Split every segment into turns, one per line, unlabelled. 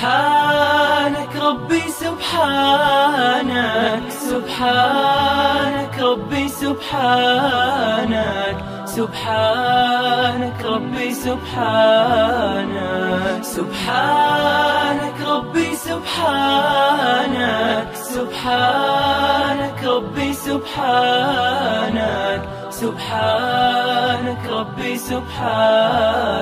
سبحانك ربي سبحانك سبحانك ربي سبحانك سبحانك ربي سبحانك سبحانك ربي سبحانك سبحانك ربي سبحانك سبحانك ربي سبحانك.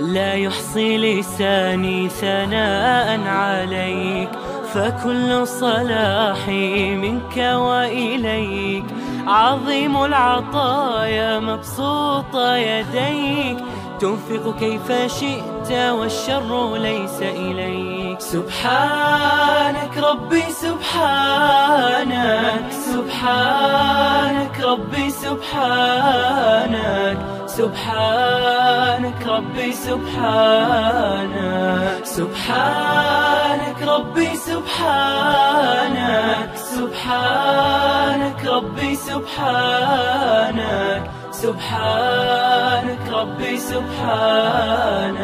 لا يحصي لساني ثناء عليك فكل صلاحي منك وإليك. عظيم العطايا مبسوط يديك. تنفق كيف شئت والشر ليس إليك. سبحانك ربي سبحانك. سبحانك ربي سبحانك. سبحانك ربي سبحانك. سبحانك ربي سبحانك. سبحانك ربي سبحانك. سبحانك ربي سبحانك.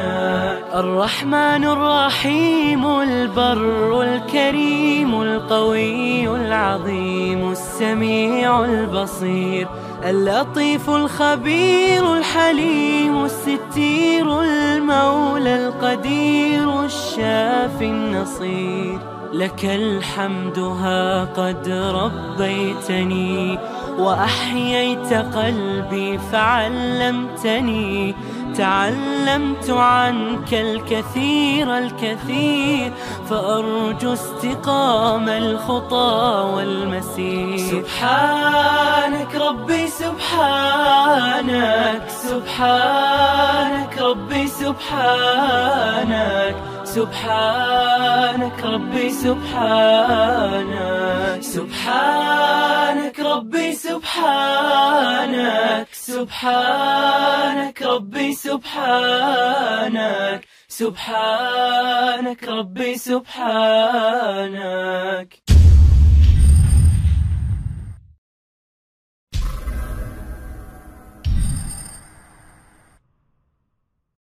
الرحمن الرحيم البر الكريم القوي العظيم السميع البصير. اللطيف الخبير الحليم الستير المولى القدير الشافي النصير. لك الحمد ها قد ربيتني وأحييت قلبي فعلمتني. تعلمت عنك الكثير الكثير فأرجو استقام الخطى والمسير. سبحانك ربي سبحانك سبحانك ربي سبحانك سبحانك ربي سبحانك سبحانك ربي سبحانك سبحانك ربي سبحانك سبحانك ربي سبحانك.